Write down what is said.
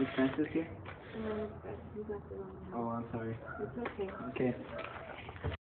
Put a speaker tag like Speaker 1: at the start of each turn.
Speaker 1: Is Francis here?
Speaker 2: No, you got the wrong one.
Speaker 1: Oh, I'm sorry.
Speaker 2: It's okay.
Speaker 1: Okay.